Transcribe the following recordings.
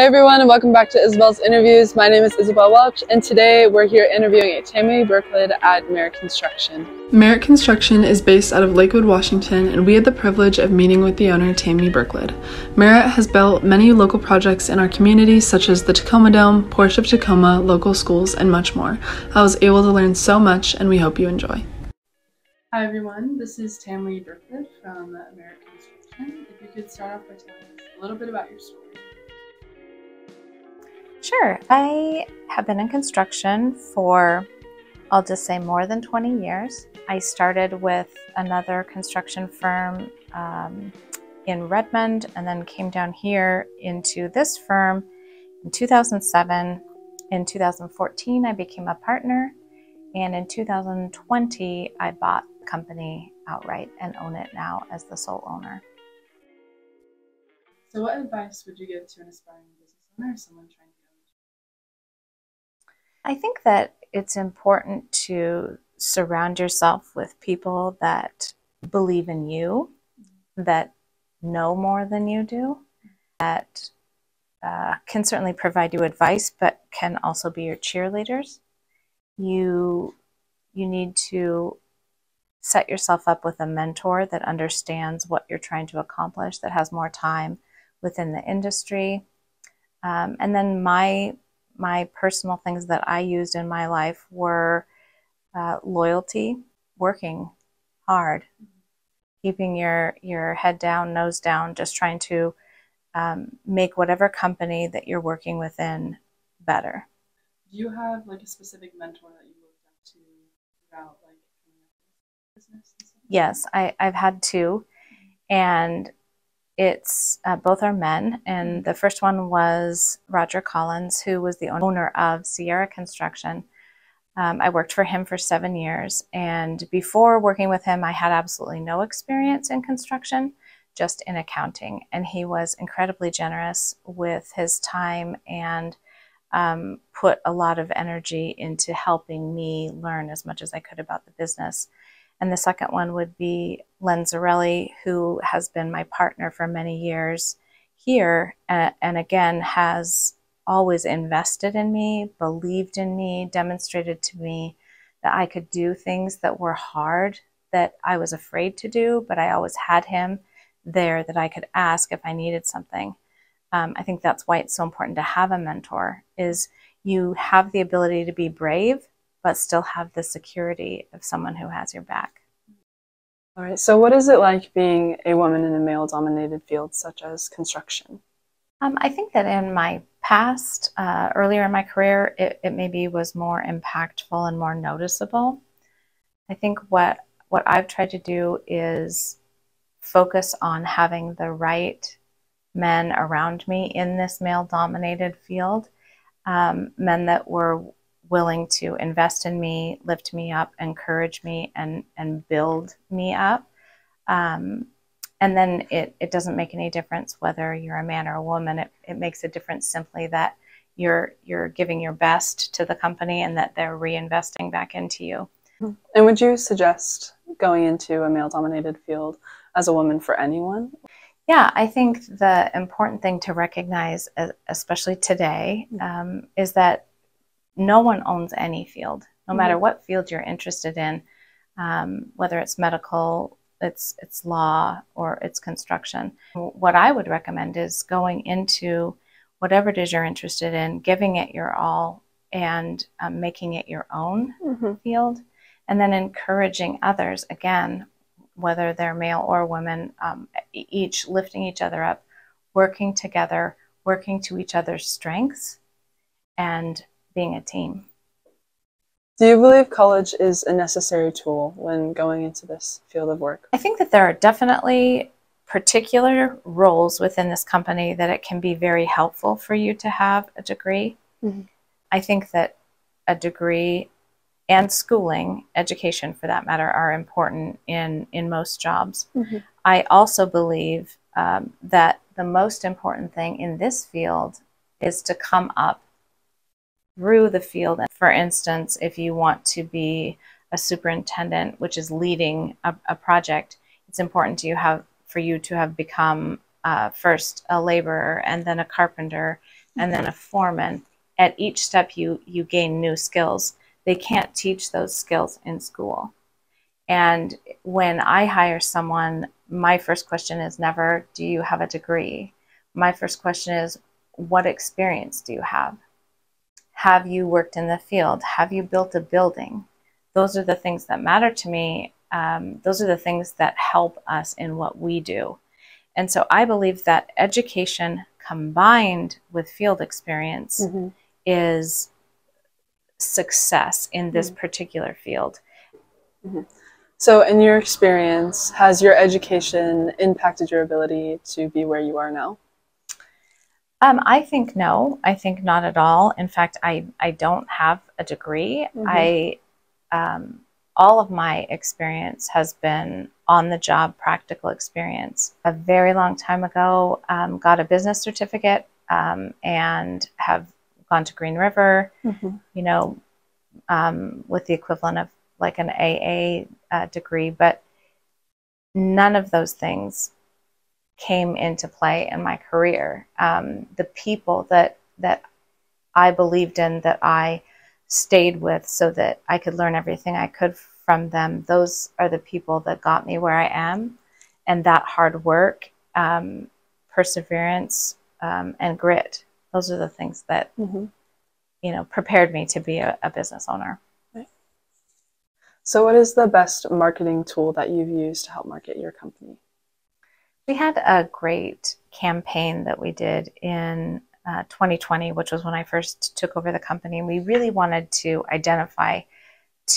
Hey everyone, and welcome back to Isabelle's Interviews. My name is Isabelle Welch, and today we're here interviewing Tammy Birklid at Merit Construction. Merit Construction is based out of Lakewood, Washington, and we had the privilege of meeting with the owner, Tammy Birklid. Merit has built many local projects in our community, such as the Tacoma Dome, Porsche of Tacoma, local schools, and much more. I was able to learn so much, and we hope you enjoy. Hi everyone, this is Tammy Birklid from Merit Construction. If you could start off by telling us a little bit about your story. Sure. I have been in construction for, I'll just say, more than 20 years. I started with another construction firm um, in Redmond and then came down here into this firm in 2007. In 2014, I became a partner. And in 2020, I bought the company outright and own it now as the sole owner. So, what advice would you give to an aspiring business owner or someone trying I think that it's important to surround yourself with people that believe in you, that know more than you do, that uh, can certainly provide you advice, but can also be your cheerleaders. You you need to set yourself up with a mentor that understands what you're trying to accomplish, that has more time within the industry. Um, and then my my personal things that I used in my life were uh, loyalty, working hard, keeping your your head down, nose down, just trying to um, make whatever company that you're working within better. Do you have like a specific mentor that you looked up to throughout like business? Yes, I, I've had two, and it's uh, both are men, and the first one was Roger Collins, who was the owner of Sierra Construction. Um, I worked for him for seven years, and before working with him, I had absolutely no experience in construction, just in accounting. And he was incredibly generous with his time and um, put a lot of energy into helping me learn as much as I could about the business. And the second one would be Len Zarelli, who has been my partner for many years here, uh, and again has always invested in me, believed in me, demonstrated to me that I could do things that were hard, that I was afraid to do, but I always had him there that I could ask if I needed something. Um, I think that's why it's so important to have a mentor is you have the ability to be brave but still have the security of someone who has your back. All right, so what is it like being a woman in a male dominated field such as construction? Um, I think that in my past, uh, earlier in my career, it, it maybe was more impactful and more noticeable. I think what what I've tried to do is focus on having the right men around me in this male dominated field, um, men that were willing to invest in me, lift me up, encourage me, and and build me up. Um, and then it, it doesn't make any difference whether you're a man or a woman. It, it makes a difference simply that you're you're giving your best to the company and that they're reinvesting back into you. And would you suggest going into a male dominated field as a woman for anyone? Yeah, I think the important thing to recognize, especially today, um, is that no one owns any field, no mm-hmm. matter what field you're interested in, um, whether it's medical, it's it's law, or it's construction. What I would recommend is going into whatever it is you're interested in, giving it your all, and um, making it your own mm-hmm. field, and then encouraging others again, whether they're male or women, um, each lifting each other up, working together, working to each other's strengths, and being a team. Do you believe college is a necessary tool when going into this field of work? I think that there are definitely particular roles within this company that it can be very helpful for you to have a degree. Mm-hmm. I think that a degree and schooling, education for that matter, are important in, in most jobs. Mm-hmm. I also believe um, that the most important thing in this field is to come up through the field. For instance, if you want to be a superintendent, which is leading a, a project, it's important to you have for you to have become uh, first a laborer and then a carpenter and then a foreman. At each step, you you gain new skills. They can't teach those skills in school. And when I hire someone, my first question is never, "Do you have a degree?" My first question is, "What experience do you have?" Have you worked in the field? Have you built a building? Those are the things that matter to me. Um, those are the things that help us in what we do. And so I believe that education combined with field experience mm-hmm. is success in this mm-hmm. particular field. Mm-hmm. So, in your experience, has your education impacted your ability to be where you are now? Um, I think no. I think not at all. In fact, I, I don't have a degree. Mm-hmm. I um, all of my experience has been on the job practical experience. A very long time ago, um, got a business certificate um, and have gone to Green River. Mm-hmm. You know, um, with the equivalent of like an AA uh, degree, but none of those things came into play in my career. Um, the people that that I believed in, that I stayed with, so that I could learn everything I could from them. Those are the people that got me where I am, and that hard work, um, perseverance, um, and grit. Those are the things that mm-hmm. you know prepared me to be a, a business owner. So, what is the best marketing tool that you've used to help market your company? We had a great campaign that we did in uh, 2020, which was when I first took over the company. We really wanted to identify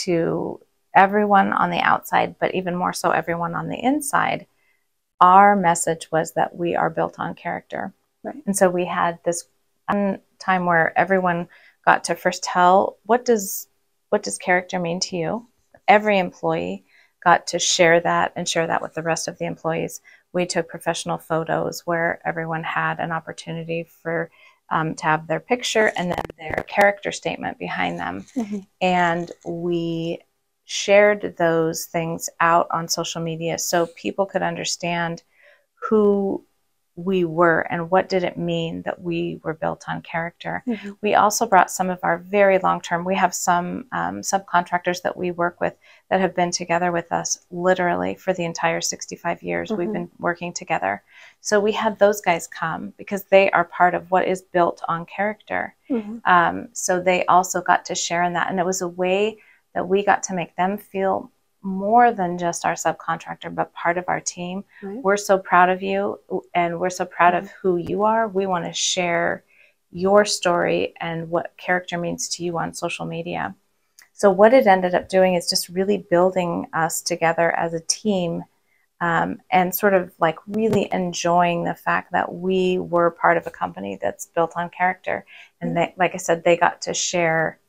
to everyone on the outside, but even more so everyone on the inside. Our message was that we are built on character. Right. And so we had this time where everyone got to first tell what does what does character mean to you? Every employee got to share that and share that with the rest of the employees we took professional photos where everyone had an opportunity for um, to have their picture and then their character statement behind them. Mm-hmm. And we shared those things out on social media so people could understand who we were and what did it mean that we were built on character. Mm-hmm. We also brought some of our very long term, we have some um, subcontractors that we work with that have been together with us literally for the entire 65 years mm-hmm. we've been working together. So we had those guys come because they are part of what is built on character. Mm-hmm. Um, so they also got to share in that. And it was a way that we got to make them feel more than just our subcontractor, but part of our team. Right. We're so proud of you and we're so proud mm-hmm. of who you are. We want to share your story and what character means to you on social media. So, what it ended up doing is just really building us together as a team um, and sort of like really enjoying the fact that we were part of a company that's built on character. And mm-hmm. they, like I said, they got to share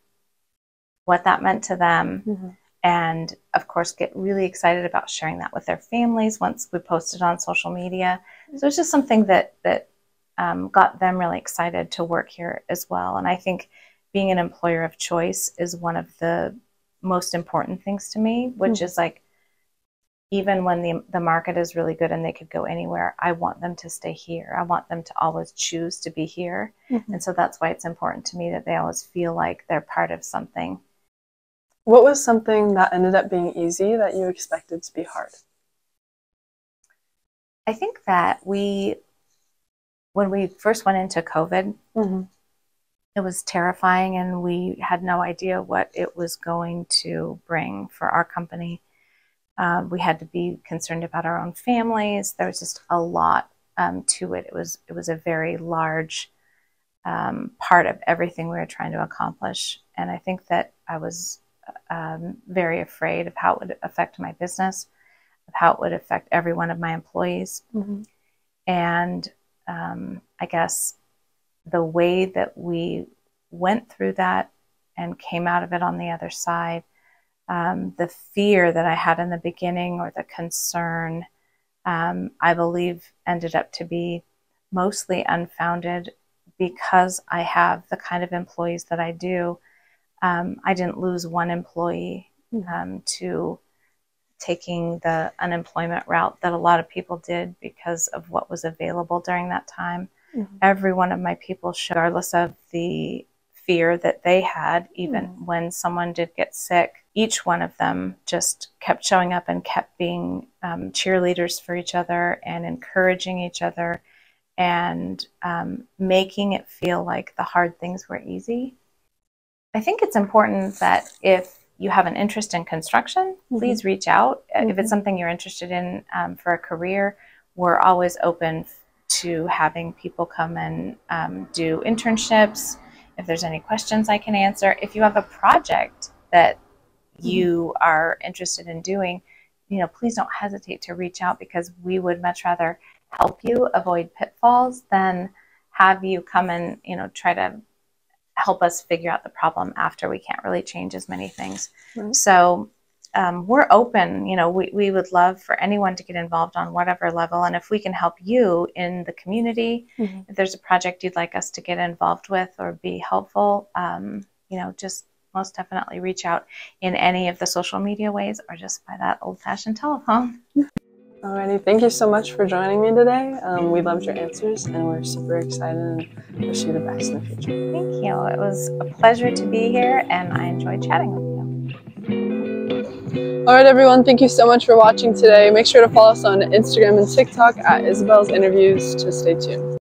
what that meant to them. Mm-hmm and of course get really excited about sharing that with their families once we posted on social media. So it's just something that that um, got them really excited to work here as well. And i think being an employer of choice is one of the most important things to me which mm-hmm. is like even when the, the market is really good and they could go anywhere i want them to stay here. I want them to always choose to be here. Mm-hmm. and so that's why it's important to me that they always feel like they're part of something what was something that ended up being easy that you expected to be hard? I think that we, when we first went into COVID, mm-hmm. it was terrifying and we had no idea what it was going to bring for our company. Um, we had to be concerned about our own families. There was just a lot um, to it. It was it was a very large um, part of everything we were trying to accomplish, and I think that I was um, very afraid of how it would affect my business, of how it would affect every one of my employees. Mm-hmm. And um, I guess the way that we went through that and came out of it on the other side, um, the fear that I had in the beginning or the concern, um, I believe ended up to be mostly unfounded because I have the kind of employees that I do um, I didn't lose one employee hmm. um, to taking the unemployment route that a lot of people did because of what was available during that time. Mm-hmm. Every one of my people, regardless of the fear that they had, even mm-hmm. when someone did get sick, each one of them just kept showing up and kept being um, cheerleaders for each other and encouraging each other and um, making it feel like the hard things were easy. I think it's important that if you have an interest in construction, mm-hmm. please reach out. Mm-hmm. If it's mm-hmm. something you're interested in um, for a career, we're always open to having people come and um, do internships. If there's any questions I can answer, if you have a project that mm-hmm. you are interested in doing, you know, please don't hesitate to reach out because we would much rather help you avoid pitfalls than have you come and, you know, try to help us figure out the problem after we can't really change as many things. Right. So um, we're open. You know, we, we would love for anyone to get involved on whatever level. And if we can help you in the community, mm-hmm. if there's a project you'd like us to get involved with or be helpful, um, you know, just most definitely reach out in any of the social media ways or just by that old fashioned telephone. Alrighty, thank you so much for joining me today. Um, we loved your answers and we're super excited and wish you the best in the future. Thank you. It was a pleasure to be here and I enjoyed chatting with you. Alright everyone, thank you so much for watching today. Make sure to follow us on Instagram and TikTok at Isabelle's Interviews to stay tuned.